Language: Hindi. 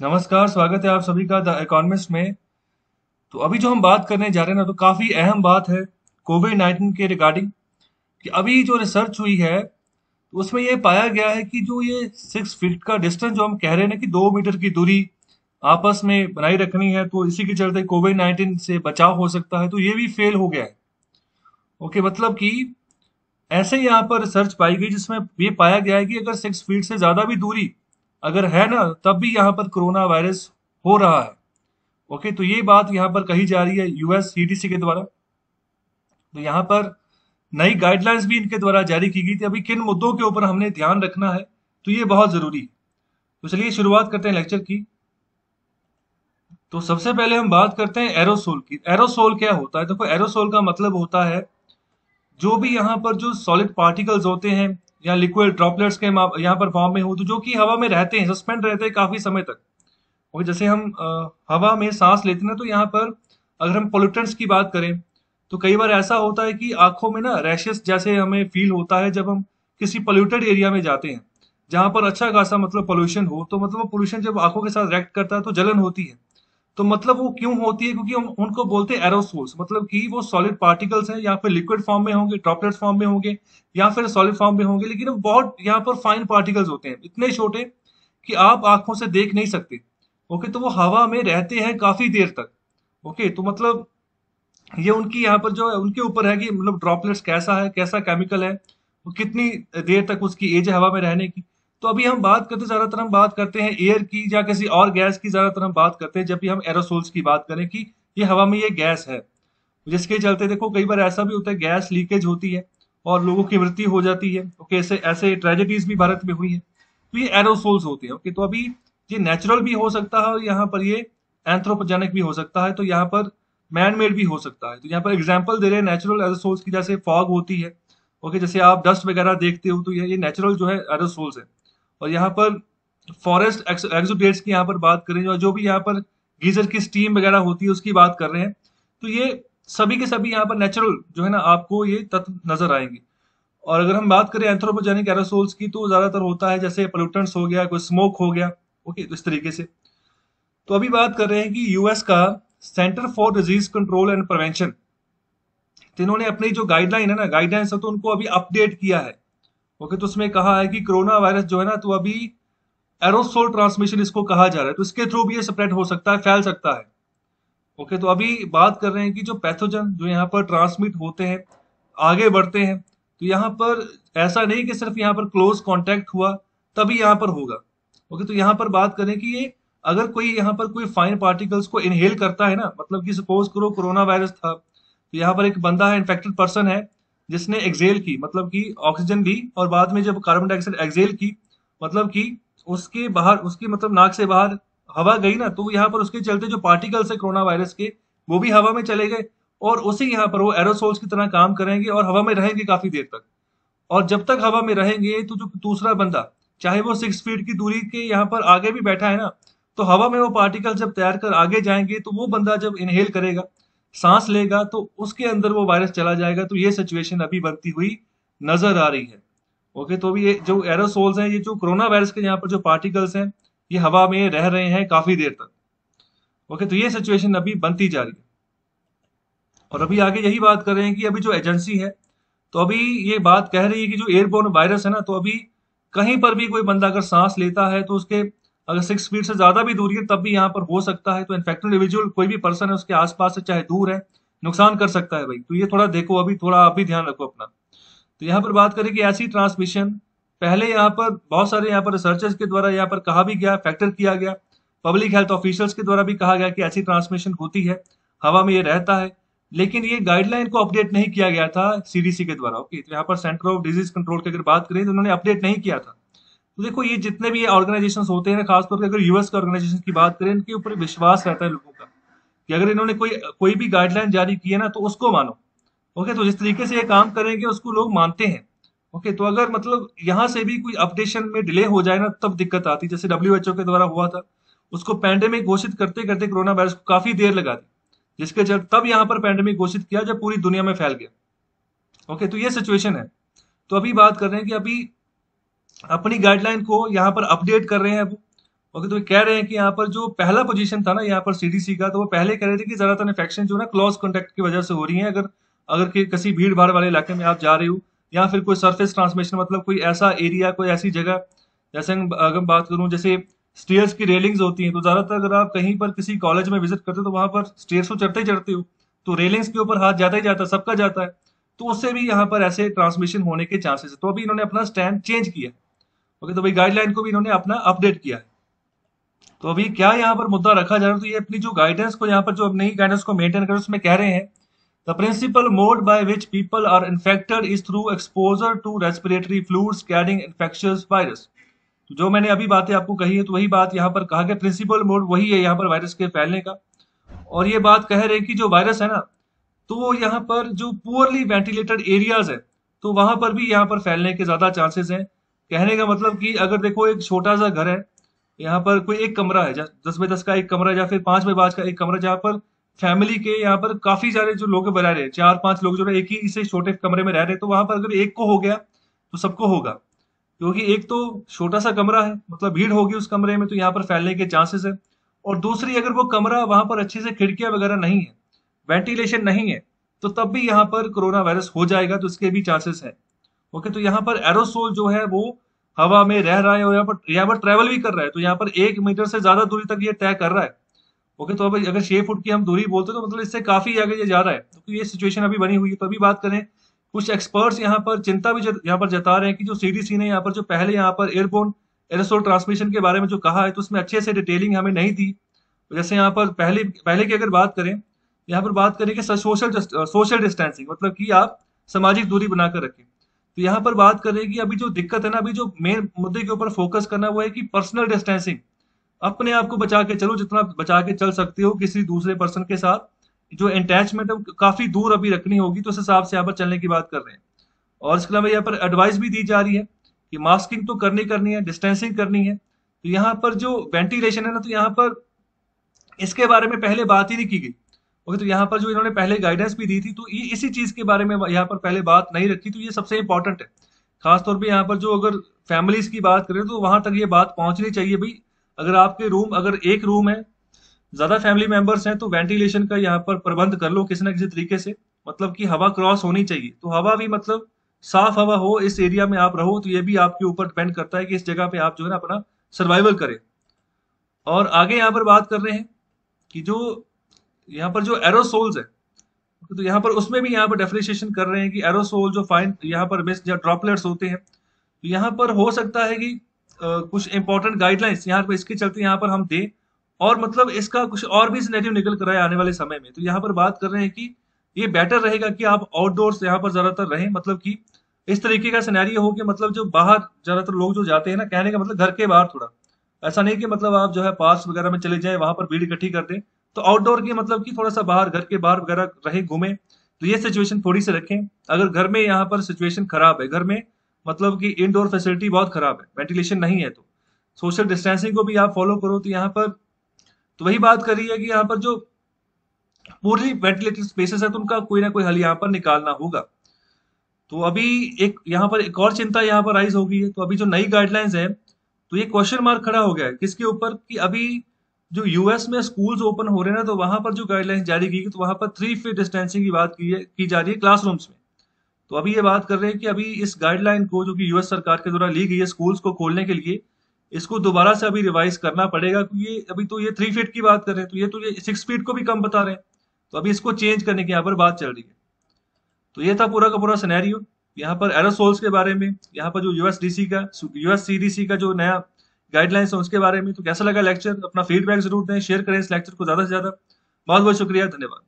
नमस्कार, स्वागत है आप सभी का द इकोनॉमिस्ट में। तो अभी जो हम बात करने जा रहे हैं ना तो काफ़ी अहम बात है कोविड नाइन्टीन के रिगार्डिंग कि अभी जो रिसर्च हुई है तो उसमें ये पाया गया है कि जो ये सिक्स फीट का डिस्टेंस जो हम कह रहे हैं ना कि दो मीटर की दूरी आपस में बनाई रखनी है तो इसी के चलते कोविड नाइन्टीन से बचाव हो सकता है तो ये भी फेल हो गया है। ओके मतलब कि ऐसे यहाँ पर रिसर्च पाई गई जिसमें ये पाया गया है कि अगर सिक्स फीट से ज़्यादा भी दूरी अगर है ना, तब भी यहाँ पर कोरोना वायरस हो रहा है। ओके तो ये बात यहाँ पर कही जा रही है यूएस सीडीसी के द्वारा। तो यहाँ पर नई गाइडलाइंस भी इनके द्वारा जारी की गई थी। अभी किन मुद्दों के ऊपर हमने ध्यान रखना है तो ये बहुत ज़रूरी है। तो चलिए शुरुआत करते हैं लेक्चर की। तो सबसे पहले हम बात करते हैं एरोसोल की। एरोसोल क्या होता है? देखो तो एरोसोल का मतलब होता है, जो भी यहाँ पर जो सॉलिड पार्टिकल्स होते हैं या लिक्विड ड्रॉपलेट्स के यहाँ पर फॉर्म में हो तो जो कि हवा में रहते हैं सस्पेंड रहते हैं काफ़ी समय तक। और जैसे हम हवा में सांस लेते हैं तो यहाँ पर अगर हम पोल्यूटेंट्स की बात करें तो कई बार ऐसा होता है कि आँखों में ना रैशेस जैसे हमें फील होता है जब हम किसी पोल्यूटेड एरिया में जाते हैं, जहाँ पर अच्छा खासा मतलब पोल्यूशन हो तो मतलब वो पोल्यूशन जब आँखों के साथ रिएक्ट करता है तो जलन होती है। तो मतलब वो क्यों होती है? क्योंकि उनको बोलते हैं एरोसोल्स मतलब कि वो सॉलिड पार्टिकल्स हैं, या फिर लिक्विड फॉर्म में होंगे ड्रॉपलेट्स फॉर्म में होंगे, या फिर सॉलिड फॉर्म में होंगे, लेकिन बहुत यहाँ पर फाइन पार्टिकल्स होते हैं, इतने छोटे कि आप आँखों से देख नहीं सकते। ओके तो वो हवा में रहते हैं काफ़ी देर तक। ओके तो मतलब ये उनकी यहाँ पर जो है, उनके ऊपर है कि मतलब ड्रॉपलेट्स कैसा है, कैसा केमिकल है, वो कितनी देर तक उसकी एज है हवा में रहने की। तो अभी हम बात करते, ज़्यादातर हम बात करते हैं एयर की या किसी और गैस की, ज़्यादातर हम बात करते हैं जब भी हम एरोसोल्स की बात करें कि ये हवा में ये गैस है। जिसके चलते देखो, कई बार ऐसा भी होता है गैस लीकेज होती है और लोगों की मृत्यु हो जाती है। ओके ऐसे ऐसे ट्रेजेडीज भी भारत में हुई है। तो ये एरोसोल्स होते हैं। ओके तो अभी ये नेचुरल भी हो सकता है और यहाँ पर ये एंथ्रोपोजेनिक भी हो सकता है। तो यहाँ पर मैन मेड भी हो सकता है। तो यहाँ पर एग्ज़ाम्पल दे रहे हैं नेचुरल एरोसोल्स की, जैसे फॉग होती है। ओके जैसे आप डस्ट वगैरह देखते हो तो ये नेचुरल जो है एरोसोल्स है। और यहाँ पर फॉरेस्ट एक्सोडेट्स की यहाँ पर बात करें और जो भी यहाँ पर गीजर की स्टीम वगैरह होती है उसकी बात कर रहे हैं। तो ये सभी के सभी यहाँ पर नेचुरल जो है ना आपको ये तत्व नज़र आएँगे। और अगर हम बात करें एंथ्रोपोजेनिक एरोसोल्स की तो ज़्यादातर होता है जैसे पोल्यूटेंट्स हो गया, कोई स्मोक हो गया ओके तो इस तरीके से। तो अभी बात कर रहे हैं कि यूएस का centre for disease control and prevention इन्होंने अपनी जो गाइडलाइन है ना गाइडलाइंस है तो उनको अभी अपडेट किया है। ओके तो उसमें कहा है कि कोरोना वायरस जो है ना तो अभी एरोसोल ट्रांसमिशन इसको कहा जा रहा है तो इसके थ्रू भी ये स्प्रेड हो सकता है, फैल सकता है। ओके तो अभी बात कर रहे हैं कि जो पैथोजन जो यहाँ पर ट्रांसमिट होते हैं, आगे बढ़ते हैं तो यहाँ पर ऐसा नहीं कि सिर्फ़ यहाँ पर क्लोज कॉन्टेक्ट हुआ, तभी यहाँ पर होगा। ओके तो यहाँ पर बात करें कि ये अगर कोई यहाँ पर कोई फाइन पार्टिकल्स को इनहेल करता है ना मतलब कि सपोज़ करो कोरोना वायरस था तो यहाँ पर एक बंदा है, इन्फेक्टेड पर्सन है जिसने एक्सेल की मतलब कि ऑक्सीजन ली और बाद में जब कार्बन डाइऑक्साइड एक्सेल की मतलब कि उसके बाहर, उसकी मतलब नाक से बाहर हवा गई ना तो यहाँ पर उसके चलते जो पार्टिकल्स है कोरोना वायरस के, वो भी हवा में चले गए और उसी यहाँ पर वो एरोसोल्स की तरह काम करेंगे और हवा में रहेंगे काफ़ी देर तक। और जब तक हवा में रहेंगे तो जो दूसरा बंदा, चाहे वो सिक्स फीट की दूरी के यहाँ पर आगे भी बैठा है ना तो हवा में वो पार्टिकल जब तैयार कर आगे जाएँगे तो वो बंदा जब इनहेल करेगा सांस लेगा तो उसके अंदर वो वायरस चला जाएगा तो ये सिचुएशन अभी बनती हुई नज़र आ रही है। ओके तो अभी ये जो एरोसोल्स हैं, ये जो कोरोना वायरस के यहाँ पर जो पार्टिकल्स हैं, ये हवा में रह रहे हैं काफ़ी देर तक। ओके तो ये सिचुएशन अभी बनती जा रही है। और अभी आगे यही बात कर रहे हैं कि अभी जो एजेंसी है तो अभी ये बात कह रही है कि जो एयरबोर्न वायरस है ना तो अभी कहीं पर भी कोई बंदा अगर सांस लेता है तो उसके अगर सिक्स फीट से ज़्यादा भी दूरी है, तब भी यहाँ पर हो सकता है। तो इन्फेक्टेड इंडिविजुअल कोई भी पर्सन है, उसके आसपास से चाहे दूर है, नुकसान कर सकता है भाई। तो ये थोड़ा देखो अभी, थोड़ा आप भी ध्यान रखो अपना। तो यहाँ पर बात करें कि ऐसी ट्रांसमिशन पहले यहाँ पर बहुत सारे यहाँ पर रिसर्चर्स के द्वारा यहाँ पर कहा भी गया फैक्टर किया गया। पब्लिक हेल्थ ऑफिशियल्स के द्वारा भी कहा गया कि ऐसी ट्रांसमिशन होती है, हवा में ये रहता है। लेकिन ये गाइडलाइन को अपडेट नहीं किया गया था सीडीसी के द्वारा ओके तो यहाँ पर सेंटर ऑफ़ डिज़ीज़ कंट्रोल की अगर बात करें तो उन्होंने अपडेट नहीं किया था। तो देखो, ये जितने भी ऑर्गेनाइजेशन होते हैं, खासतौर पर अगर यूएस के ऑर्गेनाइजेशन की बात करें, इनके ऊपर विश्वास रहता है लोगों का कि अगर इन्होंने कोई कोई भी गाइडलाइन जारी की है ना तो उसको मानो। ओके तो जिस तरीके से ये काम करेंगे, उसको लोग मानते हैं। ओके तो अगर मतलब यहाँ से भी कोई अपडेशन में डिले हो जाए ना, तब दिक्कत आती। जैसे डब्ल्यू के द्वारा हुआ था, उसको पैंडेमिक घोषित करते करते कोरोना वायरस को काफ़ी देर लगा दी, जिसके जब तब यहाँ पर पैंडेमिक घोषित किया, जब पूरी दुनिया में फैल गया। ओके तो ये सिचुएशन है। तो अभी बात कर रहे हैं कि अभी अपनी गाइडलाइन को यहाँ पर अपडेट कर रहे हैं अब। ओके तो कह रहे हैं कि यहाँ पर जो पहला पोजीशन था ना, यहाँ पर सीडीसी का तो वो पहले कह रहे थे कि ज़्यादातर इन्फेक्शन जो ना क्लोज कॉन्टेक्ट की वजह से हो रही है। अगर अगर कि किसी भीड़ भाड़ वाले इलाके में आप जा रहे हो, या फिर कोई सरफेस ट्रांसमिशन मतलब कोई ऐसा एरिया कोई ऐसी जगह, जैसे अगर बात करूँ, जैसे स्टेयर्स की रेलिंग्स होती हैं तो ज़्यादातर अगर आप कहीं पर किसी कॉलेज में विज़िट करते हो तो वहाँ पर स्टेयर्स को चढ़ते ही चढ़ते हो तो रेलिंग्स के ऊपर हाथ जाता ही जाता है, सबका जाता है। तो उससे भी यहाँ पर ऐसे ट्रांसमिशन होने के चांसेस है। तो अभी इन्होंने अपना स्टैंड चेंज किया ओके तो भाई गाइडलाइन को भी इन्होंने अपना अपडेट किया है। तो अभी क्या यहाँ पर मुद्दा रखा जा रहा है? तो ये अपनी जो गाइडेंस को यहाँ पर जो नई गाइडेंस को मेंटेन कर उसमें कह रहे हैं the principal mode by which people are infected is through exposure to respiratory fluids carrying infectious virus जो मैंने अभी बातें आपको कही है तो वही बात यहाँ पर कहा गया। प्रिंसिपल मोड वही है यहाँ पर वायरस के फैलने का। और ये बात कह रहे हैं कि जो वायरस है ना तो यहाँ पर जो पुअरली वेंटिलेटेड एरियाज़ है तो वहाँ पर भी यहाँ पर फैलने के ज़्यादा चांसेस हैं। कहने का मतलब कि अगर देखो एक छोटा सा घर है, यहाँ पर कोई एक कमरा है दस बाय दस का एक कमरा या फिर पाँच बाय पाँच का एक कमरा जहाँ पर फैमिली के यहाँ पर काफ़ी सारे जो लोग बना रहे हैं, चार पाँच लोग जो है एक ही इसे छोटे कमरे में रह रहे हैं तो वहाँ पर अगर एक को हो गया तो सबको होगा। क्योंकि एक तो छोटा सा कमरा है मतलब भीड़ होगी उस कमरे में तो यहाँ पर फैलने के चांसेस है। और दूसरी, अगर वो कमरा वहाँ पर अच्छे से खिड़कियाँ वगैरह नहीं है वेंटिलेशन नहीं है तो तब भी यहाँ पर कोरोना वायरस हो जाएगा तो उसके भी चांसेस है। ओके तो यहाँ पर एरोसोल जो है वो हवा में रह रहा है और यहाँ पर यहाँ पर ट्रेवल भी कर रहा है तो यहाँ पर एक मीटर से ज़्यादा दूरी तक ये तय कर रहा है। ओके तो अब अगर छह फुट की हम दूरी बोलते तो मतलब इससे काफ़ी आगे ये जा रहा है। तो ये सिचुएशन अभी बनी हुई है तो अभी बात करें, कुछ एक्सपर्ट्स यहाँ पर चिंता भी यहाँ पर जता रहे हैं कि जो सीडीसी ने यहाँ पर जो पहले यहाँ पर एयरबोन एरोसोल ट्रांसमिशन के बारे में जो कहा है तो उसमें अच्छे से डिटेलिंग हमें नहीं दी। जैसे यहाँ पर पहले पहले की अगर बात करें, यहाँ पर बात करें कि सोशल सोशल डिस्टेंसिंग मतलब कि आप सामाजिक दूरी बनाकर रखें। तो यहाँ पर बात करें कि अभी जो दिक्कत है ना, अभी जो मेन मुद्दे के ऊपर फोकस करना वो है कि पर्सनल डिस्टेंसिंग अपने आप को बचा के चलो, जितना बचा के चल सकते हो किसी दूसरे पर्सन के साथ। जो अटैचमेंट है काफ़ी दूर अभी रखनी होगी तो उस हिसाब से यहाँ पर चलने की बात कर रहे हैं। और इसके अलावा यहाँ पर एडवाइस भी दी जा रही है कि मास्किंग तो करनी करनी है डिस्टेंसिंग करनी है। तो यहाँ पर जो वेंटिलेशन है ना तो यहाँ पर इसके बारे में पहले बात ही नहीं की गई। ओके तो यहाँ पर जो इन्होंने पहले गाइडेंस भी दी थी तो ये इसी चीज़ के बारे में यहाँ पर पहले बात नहीं रखी तो ये सबसे इंपॉर्टेंट है। खासतौर पर यहाँ पर जो अगर फैमिलीज़ की बात करें तो वहाँ तक ये बात पहुंचनी चाहिए, भाई, अगर आपके रूम अगर एक रूम है, ज़्यादा फैमिली मेंबर्स हैं तो वेंटिलेशन का यहाँ पर प्रबंध कर लो किसी ना किसी तरीके से। मतलब कि हवा क्रॉस होनी चाहिए। तो हवा भी मतलब साफ़ हवा हो, इस एरिया में आप रहो तो ये भी आपके ऊपर डिपेंड करता है कि इस जगह पे आप जो है ना अपना सर्वाइवल करें। और आगे यहाँ पर बात कर रहे हैं कि जो यहाँ पर जो एरोसोल्स है तो यहाँ पर उसमें भी यहाँ पर डेफिनेशन कर रहे हैं कि एरोसोल जो फाइन यहाँ पर बेस्ट ड्रॉपलेट्स होते हैं। तो यहाँ पर हो सकता है कि आ, कुछ इंपॉर्टेंट गाइडलाइंस यहाँ पर इसके चलते यहाँ पर हम दें और मतलब इसका कुछ और भी सिनेरियो निकल कर आए आने वाले समय में। तो यहाँ पर बात कर रहे हैं कि ये बेटर रहेगा कि आप आउटडोर्स यहाँ पर ज़्यादातर रहें मतलब कि इस तरीके का सिनेरियो हो कि मतलब जो बाहर ज़्यादातर लोग जो जाते हैं ना कहने का मतलब घर के बाहर थोड़ा। ऐसा नहीं कि मतलब आप जो है पार्क वगैरह में चले जाए वहाँ पर भीड़ इकट्ठी कर दें। तो आउटडोर की मतलब कि थोड़ा सा बाहर, घर के बाहर वगैरह रहे, घूमे तो ये सिचुएशन थोड़ी सी रखें। अगर घर में यहाँ पर सिचुएशन खराब है, घर में मतलब कि इनडोर फैसिलिटी बहुत खराब है वेंटिलेशन नहीं है तो। सोशल डिस्टेंसिंग को भी आप फॉलो करो तो यहाँ पर तो वही बात करी है कि यहाँ पर जो पूरी वेंटिलेटेड स्पेसेस है तो उनका कोई ना कोई हल यहाँ पर निकालना होगा। तो अभी एक, यहाँ पर एक और चिंता यहाँ पर राइज होगी है तो अभी जो नई गाइडलाइंस है तो ये क्वेश्चन मार्क खड़ा हो गया है, किसके ऊपर कि अभी जो यूएस में स्कूल्स ओपन हो रहे हैं तो वहाँ पर जो गाइडलाइंस जारी की तो वहाँ पर थ्री फीट डिस्टेंसिंग की बात की की जा रही है क्लासरूम्स में। तो अभी ये बात कर रहे हैं कि अभी इस गाइडलाइन को, जो कि यूएस सरकार के द्वारा ली गई है स्कूल्स को खोलने के लिए, इसको दोबारा से अभी रिवाइज करना पड़ेगा, क्योंकि ये अभी तो ये थ्री फीट की बात कर रहे हैं तो ये तो ये सिक्स फीट को भी कम बता रहे हैं। तो अभी इसको चेंज करने की यहाँ पर बात चल रही है। तो ये था पूरा का पूरा सिनेरियो यहाँ पर एरोसोल्स के बारे में, यहाँ पर जो यूएसडीसी का यूएस सीडीसी का जो नया गाइडलाइंस उसके बारे में। तो कैसा लगा लेक्चर अपना फीडबैक ज़रूर दें शेयर करें इस लेक्चर को ज़्यादा से ज़्यादा। बहुत बहुत शुक्रिया, धन्यवाद।